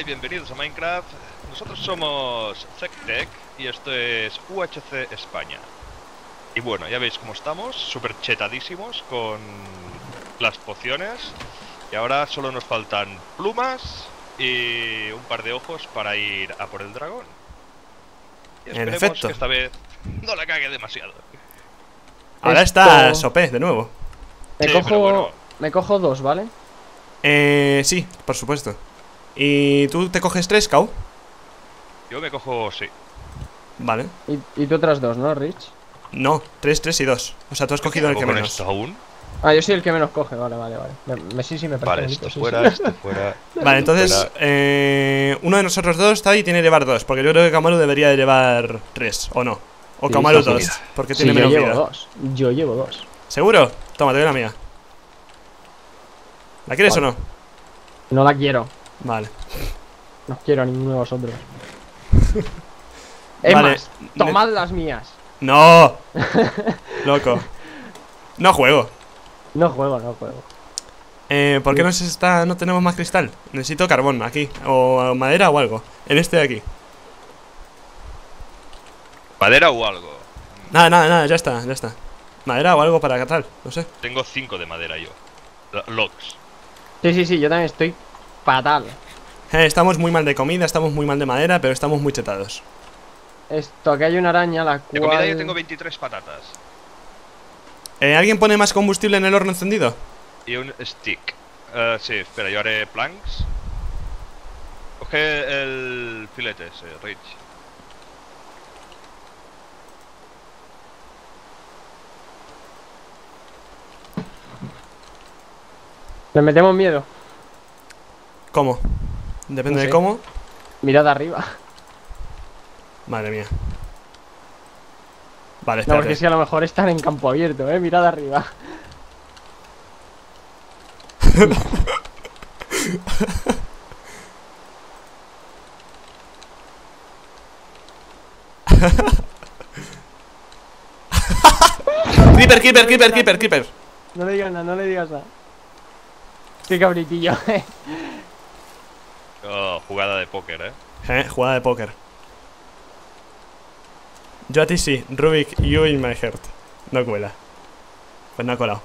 Y bienvenidos a Minecraft. Nosotros somos ZecTech y esto es UHC España. Y bueno, ya veis cómo estamos, súper chetadísimos con las pociones. Y ahora solo nos faltan plumas y un par de ojos para ir a por el dragón. Y En esperemos efecto. que esta vez no la cague demasiado. Ahora Esto- está Sopé, de nuevo. Me Sí, cojo. bueno. Me cojo dos, ¿vale? Eh, sí, por supuesto. ¿Y tú te coges tres, Kau? Yo me cojo, sí. Vale. Y, y tú otras dos, ¿no, Rich? No, tres, tres y dos. O sea, tú has cogido el que ¿Hago con menos. esto aún? Ah, yo soy el que menos coge, vale, vale, vale. Me, me- sí, sí, me parece Vale, bonito, esto sí, fuera, sí. esto fuera. Vale, entonces, Fuera. eh, uno de nosotros dos está ahí y tiene que llevar dos. Porque yo creo que Kamaru debería de llevar tres, ¿o no? O Sí, Kamaru dos, porque Sí, tiene yo menos llevo vida. dos. Yo llevo dos. ¿Seguro? Toma, te doy la mía. ¿La quieres Vale. o no? No la quiero. Vale. No quiero a ninguno de vosotros. Es Vale, más, tomad las mías. ¡No! Loco. No juego. No juego, no juego. Eh, ¿Por qué no, se está, no tenemos más cristal? Necesito carbón aquí. O madera o algo. En este de aquí. ¿Madera o algo? Nada, nada, nada, ya está, ya está. Madera o algo para tal, no sé. Tengo cinco de madera yo. Lo- Logs. Sí, sí, sí, yo también estoy fatal. Eh, estamos muy mal de comida, estamos muy mal de madera, pero estamos muy chetados. Esto, aquí hay una araña, la De cual... comida yo tengo 23 patatas. Eh, ¿Alguien pone más combustible en el horno encendido? Y un stick. Eh, sí, espera, yo haré planks. Coge el filete ese, Rich. Le metemos miedo. ¿Cómo? Depende No de cómo. Mirad arriba. Madre mía. Vale, No, porque espérate. que a lo mejor están en campo abierto, eh. Mirad arriba. Creeper, creeper, creeper, creeper, creeper. No le digas nada, no le digas nada. Qué cabritillo, eh. Oh, jugada de póker, eh. Eh, jugada de póker. Yo a ti sí, Rubik, you in my heart. No cuela. Pues no ha colado.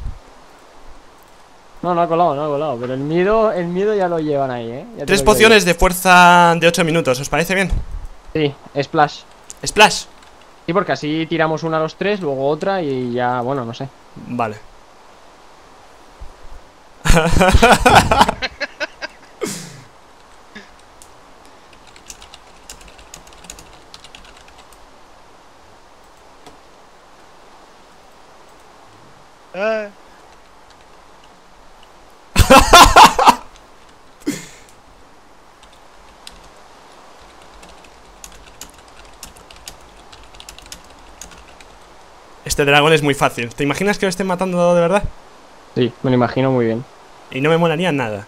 No, no ha colado, no ha colado. Pero el miedo, el miedo ya lo llevan ahí, eh. Ya Tres pociones de fuerza de 8 minutos, ¿os parece bien? Sí, splash. Splash. Sí, porque así tiramos una a los tres, luego otra y ya, bueno, no sé. Vale. Eh. Este dragón es muy fácil. ¿Te imaginas que lo estén matando de verdad? Sí, me lo imagino muy bien. Y no me molaría nada.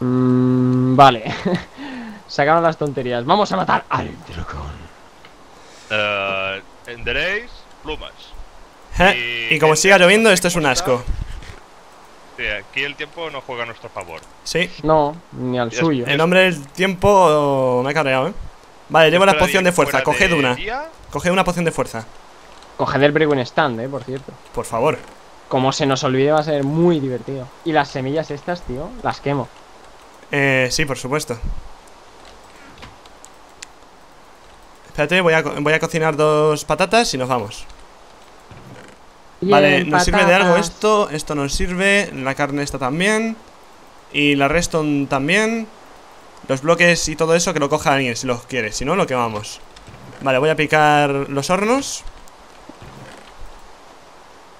Mm, vale. Sacaron las tonterías. Vamos a matar al dragón. Eh, enderéis plumas. Eh, Y Y como el siga lloviendo, esto es un asco. Sí, aquí el tiempo no juega a nuestro favor. Sí. No, ni al suyo. En nombre del tiempo me ha cabreado, ¿eh? Vale, llevo la poción de fuerza. Coged de una. día, Coged una poción de fuerza. Coged el Brewen Stand, eh, por cierto. Por favor. Como se nos olvide va a ser muy divertido. Y las semillas estas, tío, las quemo. Eh, sí, por supuesto. Espérate, voy a, voy a cocinar dos patatas y nos vamos. Vale, ¿nos sirve de algo esto? Esto nos sirve. La carne esta también. Y la redstone también. Los bloques y todo eso que lo coja alguien si los quiere. Si no, lo quemamos. Vale, voy a picar los hornos.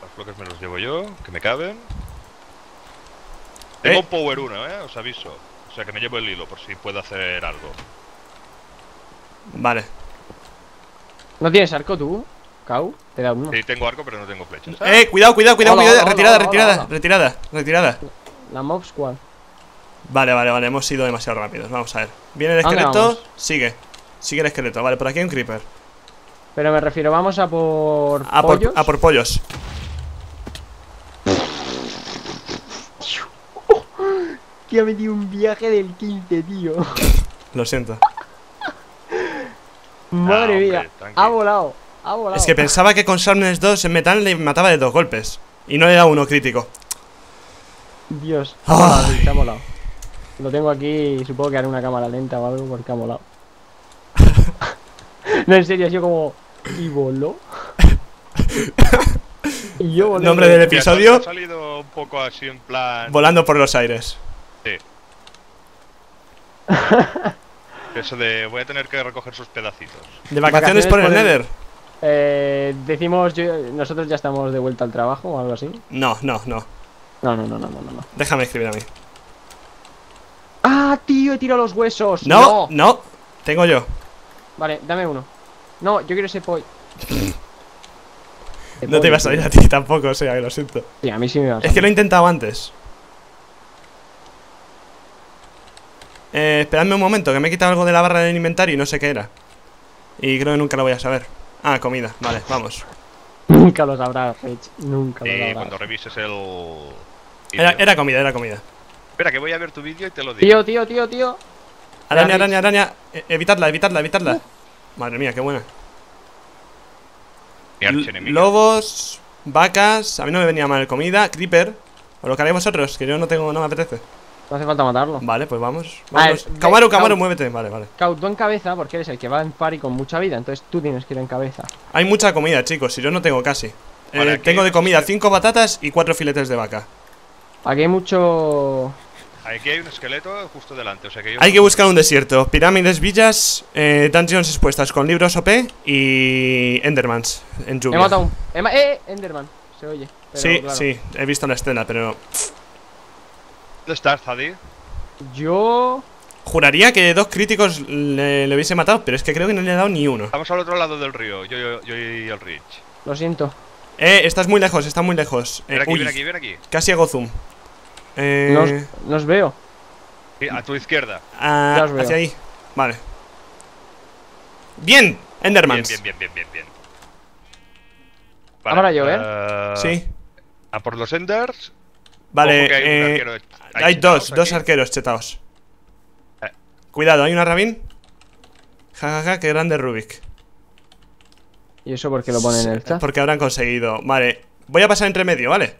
los bloques me los llevo yo, que me caben. Tengo Eh. Power 1, eh, os aviso. O sea que me llevo el hilo por si puedo hacer algo. Vale. ¿No tienes arco tú, Kau? Te da uno. Sí, tengo arco, pero no tengo flechas. Eh, cuidado, cuidado, cuidado, Hola, cuidado. hola, retirada, hola, retirada, hola, hola. retirada, retirada. La Mob Squad. Vale, vale, vale, hemos sido demasiado rápidos. Vamos a ver. Viene el ¿A dónde esqueleto, sigue. Sigue el esqueleto. Vale, por aquí hay un creeper. Pero me refiero, vamos a por A por, pollos. a por pollos. Hostia, me dio un viaje del 15, tío. Lo siento. Madre hombre, mía. Ha volado. Ha volado. Es que pensaba que con Sharpness 2 en metal le mataba de dos golpes. Y no le da uno crítico. Dios. Ha sí, ha molado. Lo tengo aquí y supongo que haré una cámara lenta o algo porque ha molado. no, en serio, ha sido como. ¿Y voló? y yo volé. Nombre del episodio. Ha salido un poco así en plan. Volando por los aires. Eso de voy a tener que recoger sus pedacitos. De vacaciones, Vacaciones por el por el- Nether. Eh, decimos, yo- nosotros ya estamos de vuelta al trabajo o algo así. No, no, no. No, no, no, no, no, no. Déjame escribir a mí. ¡Ah, tío! He tirado los huesos. No, no. Tengo yo. Vale, dame uno. No, yo quiero ese pollo. No te iba a salir a ti tampoco, o sea, que lo siento. Sí, a mí sí me va a Es que salir. lo he intentado antes. Eh, esperadme un momento, que me he quitado algo de la barra del inventario y no sé qué era. Y creo que nunca lo voy a saber. Ah, comida. Vale, vamos. Nunca lo sabrás, Rich. Nunca lo Y sabrás. cuando revises el. Era comida, era comida. Espera, que voy a ver tu vídeo y te lo digo. Tío, tío, tío, tío. Araña, araña, araña. Eh, evitadla, evitadla, evitadla. Madre mía, qué buena. L-. Lobos, vacas. A mí no me venía mal comida. Creeper. O lo que haréis vosotros, que yo no tengo, no me apetece. No hace falta matarlo. Vale, pues vamos. Vamos. es- ve- Camaru, muévete. Vale, vale. Tú en cabeza porque eres el que va en par y con mucha vida. Entonces tú tienes que ir en cabeza. Hay mucha comida, chicos, y yo no tengo casi. Eh, Vale, tengo de comida cinco batatas y cuatro filetes de vaca. Aquí hay mucho. Aquí hay un esqueleto justo delante, o sea que yo. Hay que buscar un desierto, pirámides, villas, eh, dungeons expuestas con libros OP y Endermans en He lluvia. matado un. he ma- ¡Eh! Enderman. Se oye. pero Sí, claro. sí, he visto la escena, pero ¿Dónde estás, Zadi? Yo. juraría que dos críticos le, le hubiese matado, pero es que creo que no le he dado ni uno. Estamos al otro lado del río, yo, yo, yo y el Rich. Lo siento. Eh, estás muy lejos, estás muy lejos. Eh, Ven aquí, uy, ven aquí, ven aquí. casi hago zoom. Eh, No os, no os veo. Sí, a tu izquierda. ah, ya os veo. hacia ahí. Vale. Bien, Endermans. bien, bien, bien, bien, bien. ¿Ahora va a llover? eh, Sí. A por los Enders. Vale, hay eh, arquero hay dos, dos aquí. arqueros chetaos. Eh. Cuidado, hay una rabín. Ja, ja, ja, qué grande Rubik. ¿Y eso porque lo pone en el chat? Porque habrán conseguido. Vale, voy a pasar entre medio, ¿vale?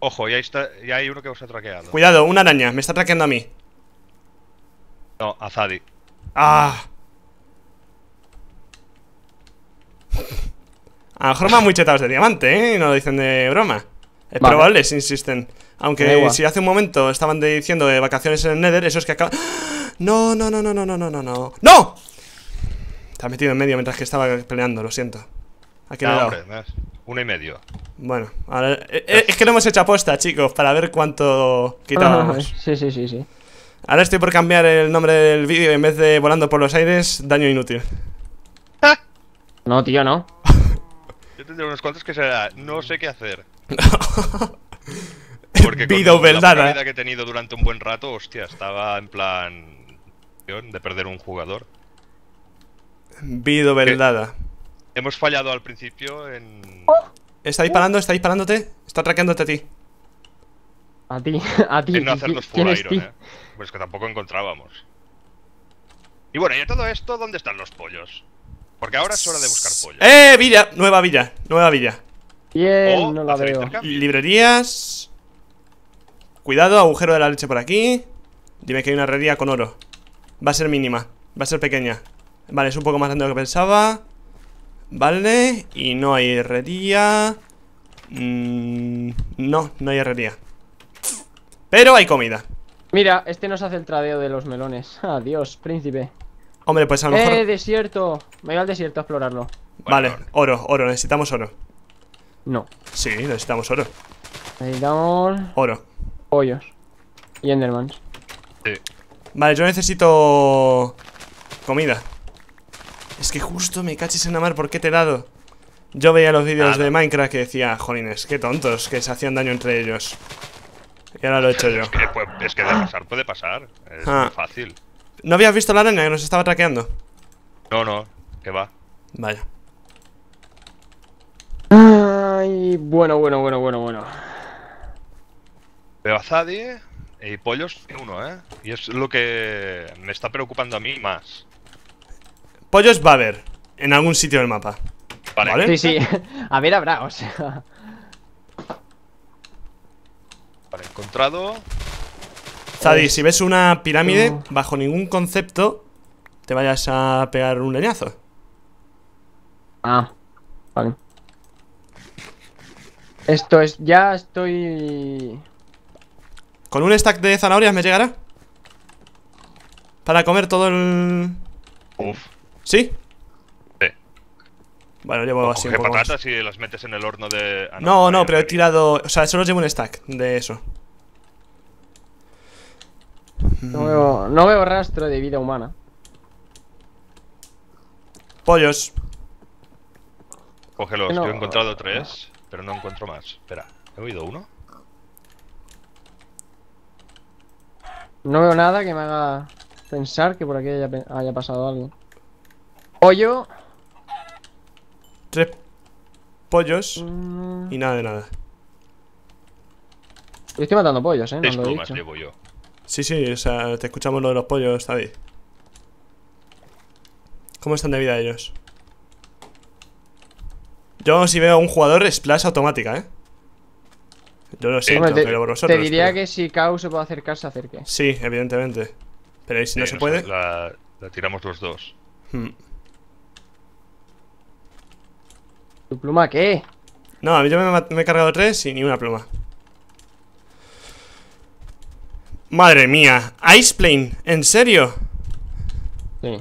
Ojo, ya, está, ya hay uno que os ha traqueado. Cuidado, una araña, me está traqueando a mí. No, a Zadi. Ah. A lo mejor van muy chetados de diamante, ¿eh? No lo dicen de broma. Es Vale. probable si insisten. Aunque si hace un momento estaban de- diciendo de vacaciones en el Nether, eso es que acaba. No, no, no, no, no, no, no, no, no. ¡No! Te has metido en medio mientras que estaba peleando, lo siento. ¿A hombre, más. Uno y medio. Bueno, ahora- eh, eh, es que no hemos hecho apuesta, chicos, para ver cuánto quitábamos. sí, sí, sí, sí. Ahora estoy por cambiar el nombre del vídeo en vez de volando por los aires, daño inútil. No, tío, no. Yo tendré unos cuantos que será. No sé qué hacer. Porque con la overdada. poca vida que he tenido durante un buen rato, hostia, estaba en plan. de perder un jugador. Vido veldada. Hemos fallado al principio en. ¿Está disparando? ¿Está disparándote? ¿Está traqueándote a ti? A ti, a ti. en no hacernos ¿Quién full iron, eh. Pues que tampoco encontrábamos. Y bueno, y a todo esto, ¿dónde están los pollos? Porque ahora es hora de buscar pollos. ¡Eh! Villa, nueva villa, nueva villa. Bien, O no la veo. Librerías. Cuidado, agujero de la leche por aquí. Dime que hay una herrería con oro. Va a ser mínima, va a ser pequeña. Vale, es un poco más grande de lo que pensaba. Vale, y no hay herrería. Mm, no, no hay herrería. Pero hay comida. Mira, este nos hace el tradeo de los melones. Adiós, príncipe. Hombre, pues a lo mejor. ¡Eh, desierto! Me voy al desierto a explorarlo. Vale, oro, oro, necesitamos oro. No. Sí, necesitamos oro. Necesitamos Oro. pollos. Y Endermans. sí. Vale, yo necesito comida. Es que justo me cachis en la mar, ¿por qué te he dado? Yo veía los vídeos de Minecraft que decía, jolines, qué tontos, que se hacían daño entre ellos. Y ahora lo he hecho yo. Es que, pues, es que de pasar puede pasar. Es Ah. muy fácil. ¿No habías visto la araña que nos estaba traqueando? No, no, que va. Vaya. Ay, bueno, bueno, bueno, bueno, bueno. Veo a Zadi. Y pollos, uno, ¿eh? Y es lo que me está preocupando a mí más. Pollos va a haber en algún sitio del mapa. Vale. ¿Vale? Sí, sí. A ver, habrá, o sea. Vale, encontrado. Zadi, si ves una pirámide, No. bajo ningún concepto te vayas a pegar un leñazo. Ah, vale. Esto es. Ya estoy. ¿Con un stack de zanahorias me llegará? Para comer todo el... Uf. ¿Sí? Sí. Bueno, llevo así un poco más. patatas y las metes en el horno de. ah, No, no, pero he tirado... O sea, solo llevo un stack de eso. No veo, no veo rastro de vida humana. Pollos. Cógelos, No. yo he encontrado tres, pero no encuentro más. Espera, ¿he oído uno? No veo nada que me haga pensar que por aquí haya pasado algo. Pollo. Tres pollos. mm, Y nada de nada. Yo estoy matando pollos, eh. No lo he dicho. llevo yo. Sí, sí, o sea, te escuchamos lo de los pollos, Zadi. ¿Cómo están de vida ellos? Yo si veo a un jugador, splash automática, ¿eh? Yo lo siento, Hombre, te, pero por vosotros. te diría pero- que si Kau se puede acercar, se acerque. Sí, evidentemente. Pero ¿y si no se puede? La, la tiramos los dos. Hmm. ¿Tu pluma qué? No, a mí yo me, he cargado tres y ni una pluma. Madre mía, Ice Plane, ¿en serio? Sí.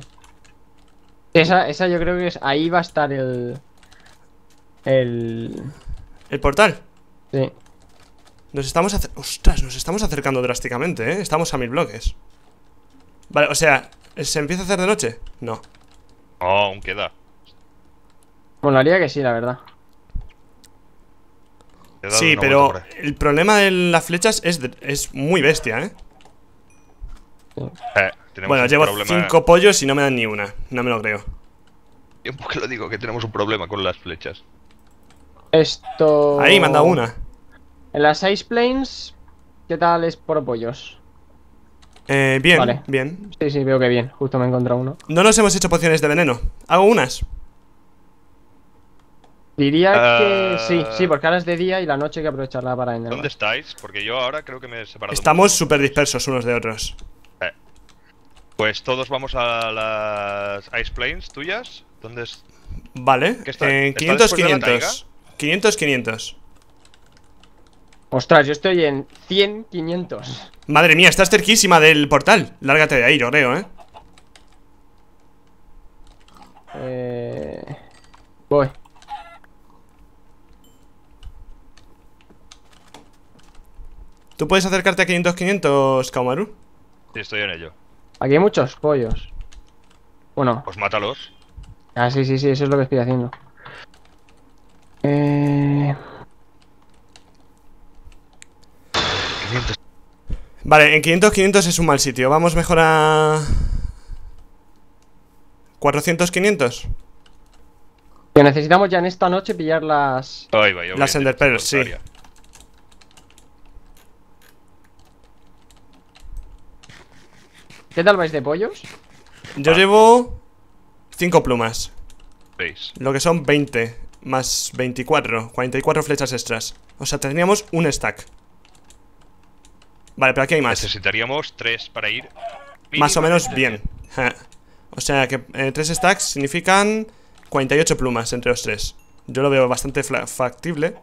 Esa, esa yo creo que es. Ahí va a estar el. El. ¿El portal? Sí. Nos estamos acer- Ostras, nos estamos acercando drásticamente, ¿eh? Estamos a mil bloques. Vale, o sea, ¿se empieza a hacer de noche? No. No, aún queda. Molaría que sí, la verdad. Dado Sí, pero por el problema de las flechas es, de- es muy bestia, ¿eh? Eh, tenemos Bueno, llevo problema. cinco pollos y no me dan ni una. No me lo creo. Tiempo que lo digo, que tenemos un problema con las flechas. Esto. Ahí, manda una. En las Ice Plains, ¿qué tal es por pollos? Eh, bien, Vale. bien. Sí, sí, veo que bien. Justo me he encontrado uno. No nos hemos hecho pociones de veneno. Hago unas. Diría que Ah. sí, sí, porque ahora es de día y la noche hay que aprovecharla para enervar. ¿Dónde estáis? Porque yo ahora creo que me he separado. Estamos súper dispersos unos de otros. Pues todos vamos a las Ice Plains tuyas. ¿Dónde es? Vale. ¿Qué está? Eh, ¿Está 500, después de la 500. 500, 500. Ostras, yo estoy en 100, 500. Madre mía, estás cerquísima del portal. Lárgate de ahí, yo creo, ¿eh? Eh... puedes acercarte a 500, 500, Kaumaru? Sí, estoy en ello. Aquí hay muchos pollos. Bueno, Pues mátalos. ah, sí, sí, sí, eso es lo que estoy haciendo. Eh... 500. Vale, en 500, 500 es un mal sitio. Vamos mejor a... 400, 500. Que necesitamos ya en esta noche pillar las... Ahí va, yo voy Las en Ender dirección Pearls, sí. ¿Qué tal vais de pollos? Yo llevo 5 plumas. Veis. Lo que son 20 más 24. 44 flechas extras. O sea, tendríamos un stack. Vale, pero aquí hay más. Necesitaríamos tres para ir. Más o menos bien. O sea que eh, tres stacks significan 48 plumas entre los tres. Yo lo veo bastante factible.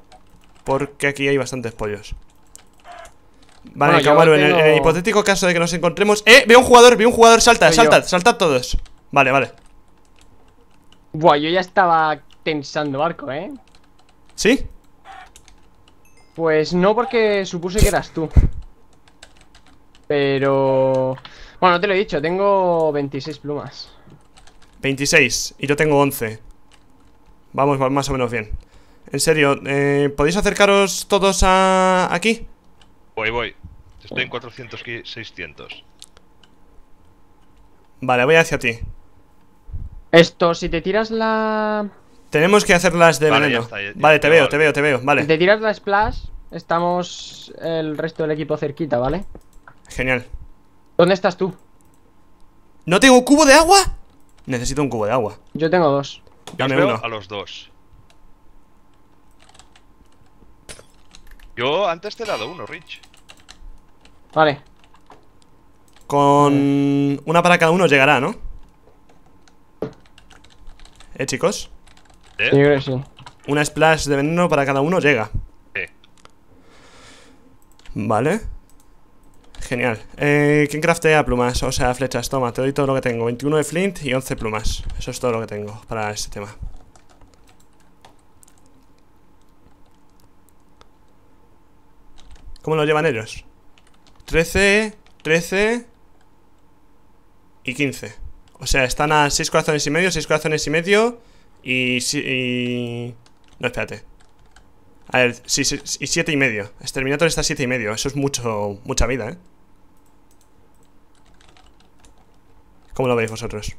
Porque aquí hay bastantes pollos. Vale, Bueno, en, el, en el tengo- hipotético caso de que nos encontremos. ¡Eh! Veo un jugador, veo un jugador, salta, Soy yo. saltad, saltad todos. Vale, vale. Buah, yo ya estaba tensando barco, ¿eh? ¿Sí? Pues no porque supuse que eras tú. Pero... Bueno, no te lo he dicho, tengo 26 plumas. 26 y yo tengo 11. Vamos va- más o menos bien. En serio, eh, ¿podéis acercaros todos a aquí? Voy, voy. Estoy en 400, qui- 600. Vale, voy hacia ti. Esto, si te tiras la... Tenemos que hacerlas de Vale, veneno. ya está, ya- ya vale, te veo, vale. te veo, te veo. Si Vale. te tiras la splash, estamos el resto del equipo cerquita, ¿vale? Genial. ¿Dónde estás tú? ¿No tengo cubo de agua? Necesito un cubo de agua. Yo tengo dos. Dame veo uno. a los dos. Yo antes te he dado uno, Rich. Vale. Con una para cada uno llegará, ¿no? ¿Eh, chicos? Yo ¿Eh? creo que sí. Una splash de veneno para cada uno llega. Sí. Vale. Genial. Eh, ¿Quién craftea plumas? O sea, flechas. Toma, te doy todo lo que tengo. 21 de flint y 11 plumas. Eso es todo lo que tengo para este tema. ¿Cómo lo llevan ellos? 13, 13 y 15. O sea, están a 6 corazones y medio, 6 corazones y medio y... si- y... No, espérate. A ver, sí, sí, y siete y medio. Exterminator está a siete y medio. Eso es mucho, mucha vida, ¿eh? ¿Cómo lo veis vosotros?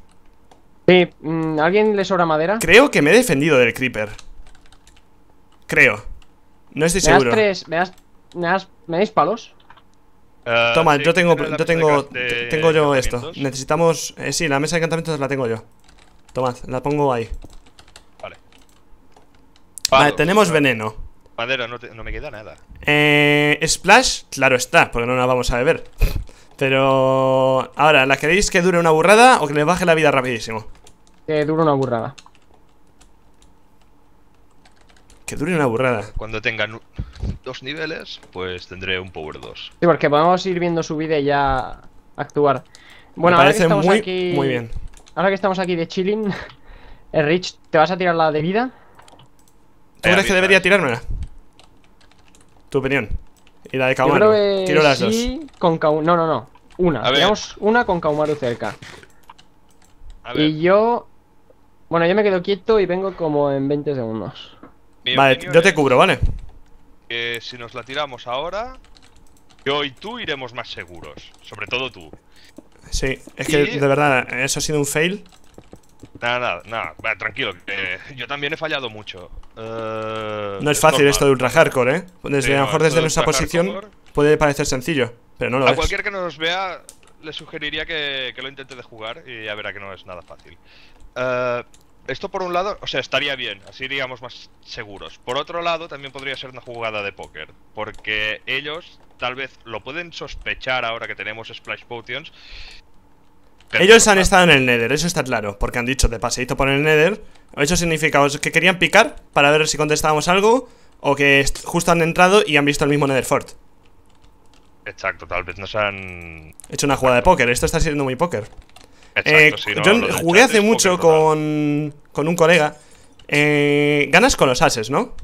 Sí, mm, ¿alguien le sobra madera? Creo que me he defendido del creeper. Creo. No estoy ¿Me das seguro. tres? ¿Me das, me das, ¿me dais palos? Eh, Toma, sí, yo tengo, ¿tienes la yo tengo, tengo yo esto. Necesitamos, eh, sí, la mesa de encantamientos la tengo yo. Tomad, la pongo ahí. Vale. Vale, tenemos veneno. Madera, no, te- no me queda nada. Eh, Splash, claro está, porque no la vamos a beber. Pero ahora, ¿la queréis que dure una burrada o que le baje la vida rapidísimo? Que dura una burrada. Que dure una burrada. Cuando tengan dos niveles, pues tendré un Power 2. Sí, porque podemos ir viendo su vida y ya actuar. Bueno, Me ahora que parece estamos muy, aquí. muy bien. Ahora que estamos aquí de chilling, eh, Rich, ¿te vas a tirar la de vida? ¿Tú Eh, crees que debería tirármela? Tu opinión. Y la de Yo Kaumaru. creo que Quiero las dos. con Kau- No, no, no. Una. A ver. Tiramos una con Kaumaru cerca. A ver, Y yo. Bueno, yo me quedo quieto y vengo como en 20 segundos. Mi Vale, yo te cubro, ¿vale? que si nos la tiramos ahora, yo y tú iremos más seguros. Sobre todo tú. Sí, es que de verdad, eso ha sido un fail. Nada, nada, nada. Tranquilo, que yo también he fallado mucho. Eh, No es fácil normal. esto de ultra hardcore, ¿eh? Desde, Sí, a lo mejor desde de nuestra posición hardcore- puede parecer sencillo, pero no lo A es. cualquier que nos vea, le sugeriría que, que lo intente de jugar y ya verá que no es nada fácil. Eh, esto por un lado, o sea, estaría bien, así iríamos más seguros. Por otro lado, también podría ser una jugada de póker, porque ellos tal vez lo pueden sospechar ahora que tenemos Splash Potions. Ellos no han estado en el Nether, eso está claro, porque han dicho de paseíto por el Nether. Eso significa que querían picar para ver si contestábamos algo, o que justo han entrado y han visto el mismo Nether Fort. Exacto, tal vez nos han. He hecho una jugada de póker, esto está siendo muy póker. Exacto, Eh, sí, no, yo jugué hace mucho con, con un colega. Eh, ganas con los ases, ¿no?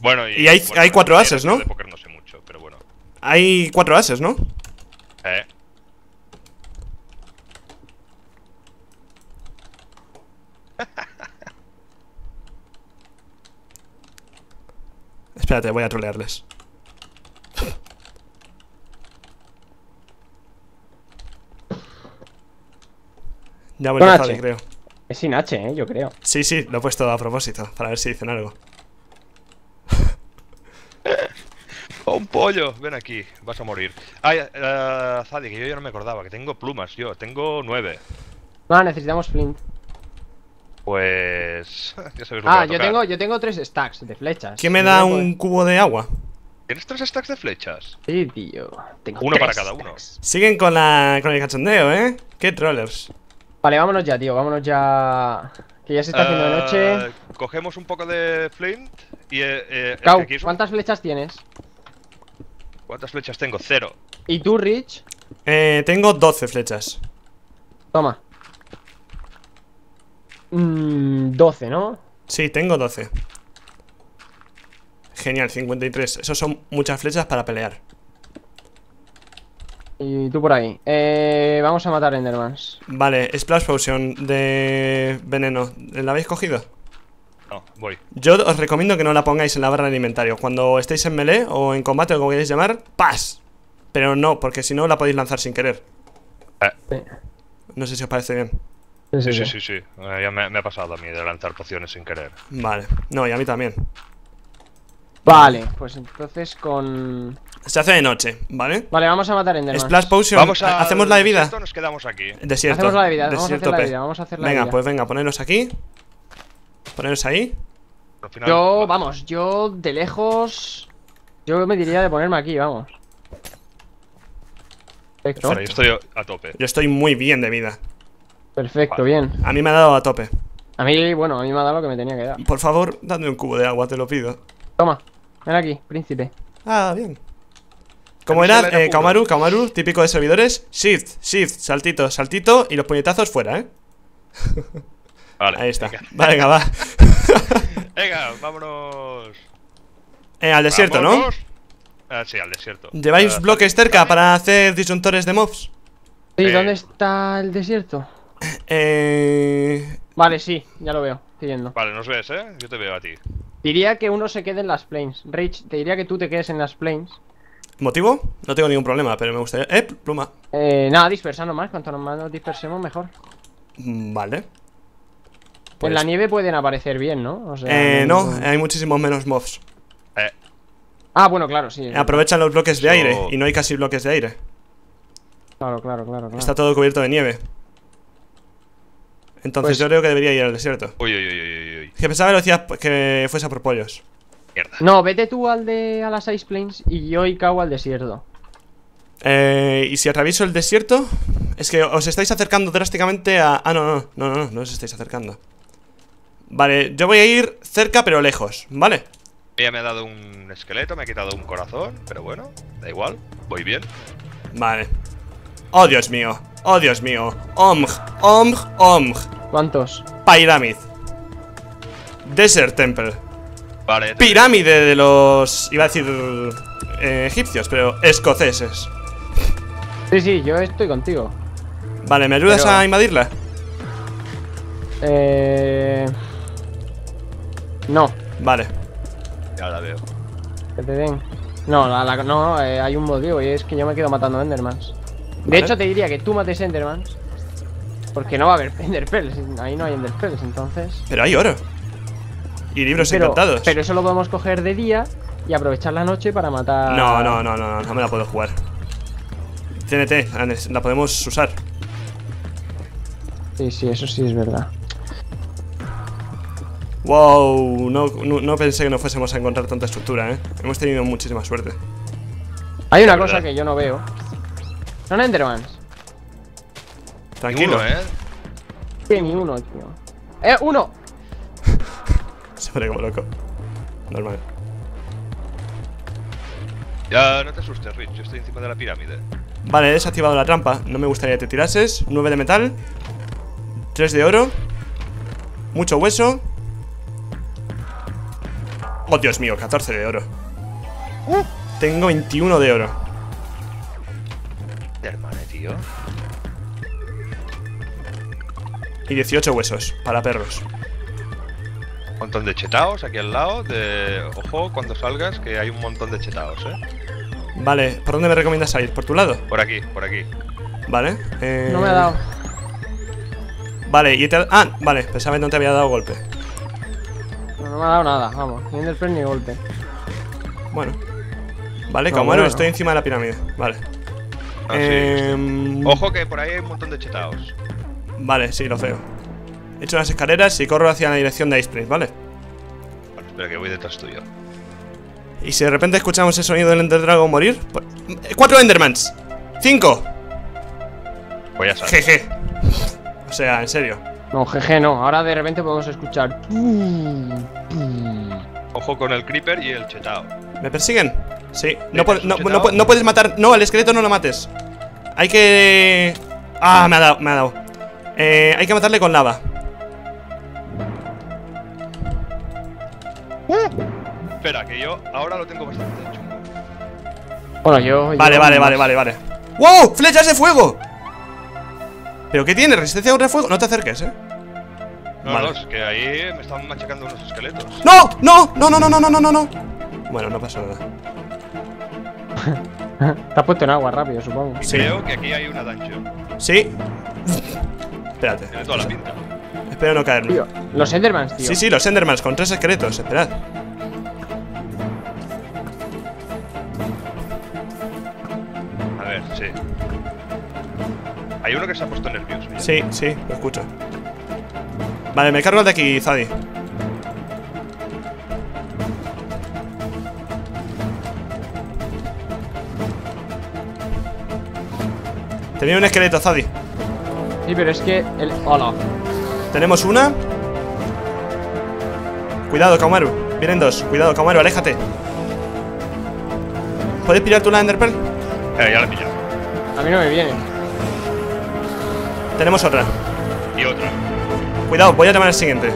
Bueno, y, y hay- bueno, hay cuatro ases, ¿no? De póker no sé mucho, pero bueno. Hay cuatro ases, ¿no? Eh, Espérate, voy a trolearles. Ya a H. creo. Es sin H, ¿eh? Yo creo. Sí, sí, lo he puesto a propósito, para ver si dicen algo. ¡Oh, un pollo! Ven aquí, vas a morir. Ay, eh, Zadi, que yo ya no me acordaba, que tengo plumas, yo, tengo nueve. No, necesitamos Flint. Pues. Ya sabes lo que va Ah, a yo tengo, yo tengo tres stacks de flechas. ¿Quién me da un cubo de agua? ¿Tienes tres stacks de flechas? Sí, tío. Tengo Uno para tres cada uno. stacks. Siguen con la con el cachondeo, ¿eh? Qué trollers. Vale, vámonos ya, tío. Vámonos ya. Que ya se está haciendo de noche. Eh, Cogemos un poco de flint y. Eh, eh, es que Kau, aquí es un- ¿cuántas flechas tienes? ¿Cuántas flechas tengo? Cero. ¿Y tú, Rich? Eh, tengo 12 flechas. Toma. Mm, 12, ¿no? Sí, tengo 12. Genial, 53. Esos son muchas flechas para pelear. Y tú por ahí. Eh, vamos a matar Endermans. Vale, Splash Potion de veneno. ¿La habéis cogido? No, voy. Yo os recomiendo que no la pongáis en la barra de inventario. Cuando estéis en melee o en combate o como queráis llamar, ¡pas! Pero no, porque si no la podéis lanzar sin querer. Eh, No sé si os parece bien. Sí, sí, sí, sí, sí. Eh, ya me, me ha pasado a mí de lanzar pociones sin querer. Vale. No, y a mí también. Vale, pues entonces con. Se hace de noche, ¿vale? Vale, vamos a matar Enderman. Splash Potion. Vamos a. ¿Hacemos la de vida? Nos quedamos aquí. Desierto. Hacemos la de vida, vamos a hacer Desierto la de vida, vamos a hacer la de Venga, vida. pues venga, poneros aquí. Poneros ahí. Final- Yo, vamos, yo de lejos. Yo me diría de ponerme aquí, vamos. Perfecto, yo estoy a tope. Yo estoy muy bien de vida. perfecto, Vale. bien. A mí me ha dado a tope. A mí, bueno, a mí me ha dado lo que me tenía que dar. Por favor, dadme un cubo de agua, te lo pido. Toma, ven aquí, príncipe. Ah, bien. Como era, eh. Kamaru, Kamaru, típico de servidores. Shift, shift, saltito, saltito y los puñetazos fuera, ¿eh? Vale. Ahí está. Venga, Venga, va. Venga, vámonos. Eh, al desierto, ¿no? Ah, sí, al desierto. ¿Lleváis Ah, bloques cerca para hacer disyuntores de mobs? Sí, Eh. ¿dónde está el desierto? Eh... Vale, sí, ya lo veo, siguiendo. Vale, nos ves, ¿eh? Yo te veo a ti. Diría que uno se quede en las plains. Rich, te diría que tú te quedes en las plains. ¿Motivo? No tengo ningún problema, pero me gustaría... ¡Eh! Pluma. Eh, nada, dispersando más. Cuanto más nos dispersemos, mejor. Mm, Vale. en Pues- la nieve pueden aparecer bien, ¿no? O sea, Eh, no, hay muchísimos menos mobs. Eh, Ah, bueno, claro, sí. Aprovechan los bloques de aire y no hay casi bloques de aire. Claro, claro, claro. claro. Está todo cubierto de nieve. Entonces Pues- yo creo que debería ir al desierto. uy, uy, uy, uy, que pensaba que lo decías que fuese a por pollos. Mierda. No, vete tú al de a las Ice Plains y yo y Kau al desierto. Eh, y si atravieso el desierto, es que os estáis acercando drásticamente a. Ah, no, no, no, no, no, no os estáis acercando. Vale, yo voy a ir cerca pero lejos, ¿vale? Ella me ha dado un esqueleto, me ha quitado un corazón, pero bueno, da igual, voy bien. Vale. Oh, Dios mío, oh, Dios mío. Omg, omg, omg. ¿Cuántos? Pyramid. Desert Temple. Vale, Pirámide de los. iba a decir. eh, egipcios, pero escoceses. Sí, sí, yo estoy contigo. Vale, ¿me ayudas Pero- a invadirla? Eh... No, Vale. ya la veo. que te den. No, la- la- no, eh, hay un motivo y es que yo me quedo matando Endermans. De hecho, te diría que tú mates Endermans. Porque no va a haber Enderpearls, ahí no hay Enderpearls, entonces. Pero hay oro. Y libros pero, encantados. pero eso lo podemos coger de día y aprovechar la noche para matar. No, no, no, no, no, no me la puedo jugar. TNT, la podemos usar. Sí, sí, eso sí es verdad. Wow, no, no, no pensé que no fuésemos a encontrar tanta estructura, eh. Hemos tenido muchísima suerte. Hay una cosa que yo no veo. Son Endermans. Tranquilo. Uno, ¿eh? Que ni uno, tío. ¡Eh, uno! Se pone como loco. Normal. Ya no te asustes, Rich, yo estoy encima de la pirámide. Vale, he desactivado la trampa. No me gustaría que te tirases. 9 de metal. 3 de oro. Mucho hueso. Oh, Dios mío, 14 de oro. Tengo 21 de oro. Hermano, tío. Y 18 huesos para perros. Un montón de chetaos aquí al lado. De... Ojo cuando salgas, que hay un montón de chetaos, ¿eh? Vale, ¿por dónde me recomiendas ir? ¿Por tu lado? Por aquí, por aquí. Vale. eh, No me ha dado. Vale, y te ha- Ah, vale, pensaba que no te había dado golpe. No, no me ha dado nada, vamos. Ni Enderpearl ni golpe. Bueno. Vale, No, como bueno, no, estoy encima de la pirámide. Vale. Ah, sí, Em, Ojo que por ahí hay un montón de chetaos. Vale, sí, lo veo. He hecho unas escaleras y corro hacia la dirección de Ice Prince, ¿vale? Vale, espera que voy detrás tuyo. Y si de repente escuchamos el sonido del Ender Dragon morir. pues- ¡Eh, ¡Cuatro Endermans! ¡Cinco! Pues ya sabes. Jeje. O sea, en serio. No, jeje, no. Ahora de repente podemos escuchar. Ojo con el creeper y el chetao. ¿Me persiguen? Sí. No, ¿Tienes pu- un no- no pu- no puedes matar. No, al esqueleto no lo mates. Hay que. Ah, me ha dado, me ha dado. Eh, hay que matarle con lava. Espera, que yo ahora lo tengo bastante chungo. Bueno, yo. Vale, yo vale, vale, vale, vale. ¡Wow! ¡Flechas de fuego! ¿Pero qué tiene? ¿Resistencia contra el fuego? No te acerques, eh. No, Vale. no, es que ahí me están machacando unos esqueletos. ¡No! ¡No! ¡No, no, no, no, no, no, no, no! Bueno, no pasa nada. Te has puesto en agua rápido, supongo. Sí. Creo que aquí hay una dungeon. Sí. Espérate. Tiene toda la pinta. Espero no caerme. Tío, los Endermans, tío. Sí, sí, los Endermans con tres esqueletos. Esperad. Sí. Hay uno que se ha puesto nervioso. ya. Sí, sí, lo escucho. Vale, me cargo el de aquí, Zadi. Tenía un esqueleto, Zadi. Sí, pero es que el. Hola. Tenemos una. Cuidado, Kaumaru. Vienen dos. Cuidado, Kaumaru, aléjate. ¿Puedes pillar tú la Enderpearl? Eh, ya la he pillado. A mí no me viene. Tenemos otra. Y otra. Cuidado, voy a llamar al siguiente.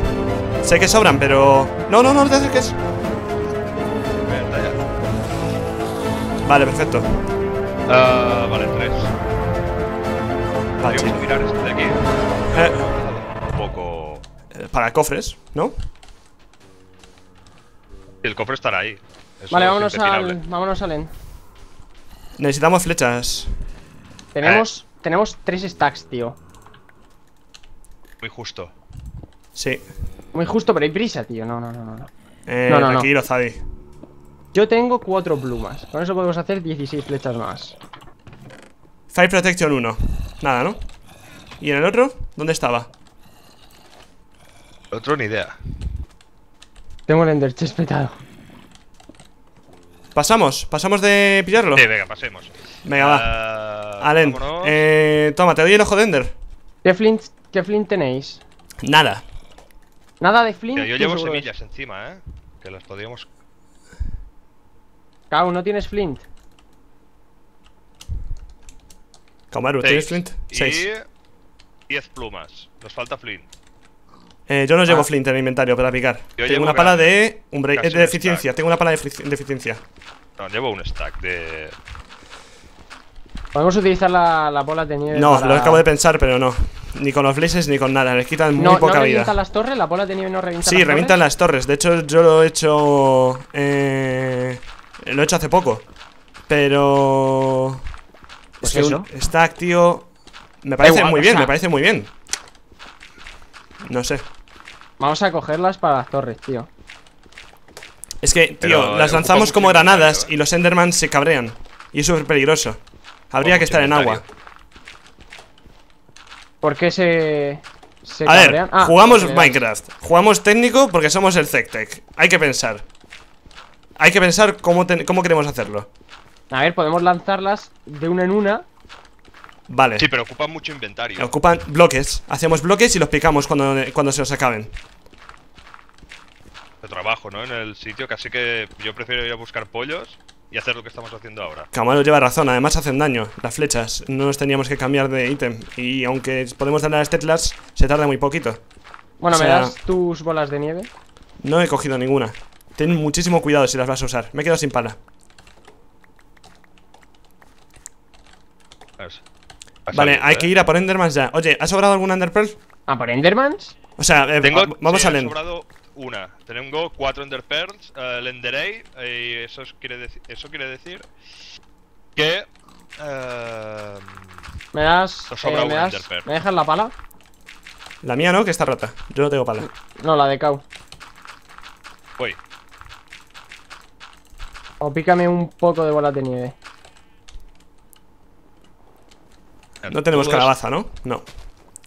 Sé que sobran, pero. No, no, no, no te acerques. Vale, perfecto. Ah, vale, tres. Vale, Podríamos mirar de aquí. Eh, Un poco. eh, para cofres, ¿no? El cofre estará ahí. Eso Vale, vámonos al. Vámonos al end. Necesitamos flechas. Tenemos. Tenemos tres stacks, tío. Muy justo. Sí. Muy justo, pero hay prisa, tío. No, no, no, no. no. Eh, No, no, no. tranquilo, Zadi. Yo tengo cuatro plumas. Con eso podemos hacer 16 flechas más. Fire Protection 1. Nada, ¿no? ¿Y en el otro? ¿Dónde estaba? Otro ni idea. Tengo el Ender Chest petado. ¿Pasamos? ¿Pasamos de pillarlo? Eh, venga, pasemos. Venga, va. Ah, Alen, vámonos. eh, toma, te doy el ojo de Ender. ¿Qué flint, qué flint tenéis? Nada. Nada de flint. Mira, yo llevo semillas encima, eh. Que las podríamos. Cau, ¿no tienes flint? Kamaru, ¿tienes flint? Y 6. 10 plumas. Nos falta flint. Eh, yo no llevo Ah. flint en el inventario para picar. Yo Tengo una pala de. Un break, eh, de un eficiencia. Tengo una pala de, de eficiencia. No, llevo un stack de. Podemos utilizar la, la bola de nieve. No, para- lo acabo de pensar, pero no. Ni con los blazes ni con nada. Les quitan muy ¿No, poca ¿no vida. revientan las torres? ¿La bola de nieve no revienta Sí, las revientan torres? las torres. De hecho, yo lo he hecho. Eh, lo he hecho hace poco. Pero. Pues es que eso. un stack, tío. Me parece igual, muy o bien, sea- me parece muy bien. No sé. Vamos a cogerlas para las torres, tío. Es que, tío, Pero, las lanzamos como granadas y los Enderman se cabrean. Y es súper peligroso. Habría que estar en agua. ¿Por qué se. se A ver, cabrean? Ah, jugamos Minecraft. Jugamos técnico porque somos el Zectec. Hay que pensar. Hay que pensar cómo, cómo queremos hacerlo. A ver, podemos lanzarlas de una en una. Vale. Sí, pero ocupan mucho inventario. Ocupan bloques. Hacemos bloques y los picamos cuando, cuando se los acaben. De trabajo, ¿no? En el sitio, casi que yo prefiero ir a buscar pollos y hacer lo que estamos haciendo ahora. Camaro lleva razón, además hacen daño. Las flechas, no nos teníamos que cambiar de ítem. Y aunque podemos darle a las tetlas, se tarda muy poquito. Bueno, O ¿me das tus bolas de nieve? No he cogido ninguna. Ten muchísimo cuidado si las vas a usar. Me he quedado sin pala. ¿Sabes? Ha Vale, hay ¿eh? que ir a por Endermans ya. Oye, ¿ha sobrado algún Enderpearl? Ah, por Endermans. O sea, eh, Tengo, va- vamos sí, al me ha end. sobrado una. Tengo cuatro Ender Pearls, eh, el Enderei, y eso es- quiere, decir eso quiere decir que... ¿Me das. Nos sobra eh, un ¿me, das. ¿Me dejas la pala? La mía no, que está rota. Yo no tengo pala. No, la de Cau. voy. O pícame un poco de bolas de nieve. No tenemos calabaza, ¿no? No.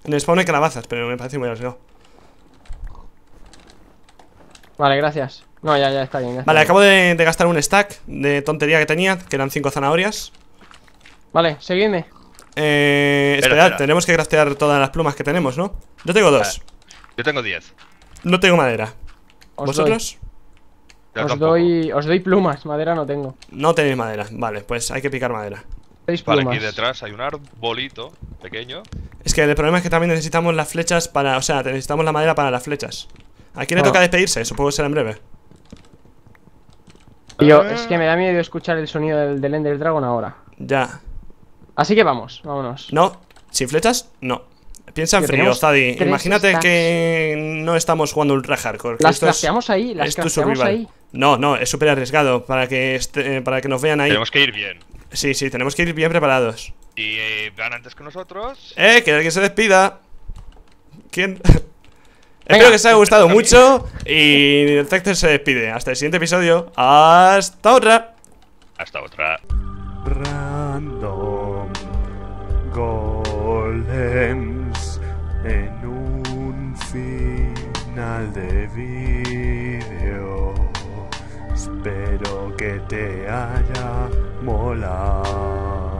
En el spawn hay calabazas, pero me parece muy arriesgado. Vale, gracias. No, ya, ya está bien. ya está Vale, bien. acabo de, de gastar un stack de tontería que tenía, que eran 5 zanahorias. Vale, seguidme. Eh, Espera, esperad, espera. tenemos que craftear todas las plumas que tenemos, ¿no? Yo tengo dos. Yo tengo 10. No tengo madera. Os ¿Vosotros? Doy, os doy. Os doy plumas, madera no tengo. No tenéis madera. Vale, pues hay que picar madera. Seis Vale, plumas. aquí detrás hay un arbolito pequeño. Es que el problema es que también necesitamos las flechas para. O sea, necesitamos la madera para las flechas. ¿A quién le Ah. toca despedirse? Supongo que será en breve. Tío, Ah. es que me da miedo escuchar el sonido del, del Ender Dragon ahora. Ya. Así que vamos, vámonos. ¿No? ¿Sin flechas? No. Piensa en frío, Zadi. Imagínate stacks. que no estamos jugando ultra hardcore. Las crafteamos ahí, las es tu crafteamos ahí. No, no, es súper arriesgado para que este- eh, para que nos vean ahí. Tenemos que ir bien. Sí, sí, tenemos que ir bien preparados. Y eh, van antes que nosotros. ¡Eh! Que alguien se despida. ¿Quién? Espero que os haya gustado mucho y el Tector se despide. Hasta el siguiente episodio. ¡Hasta otra! Hasta otra. Ra, random golems en un final de vídeo. Espero que te haya molado.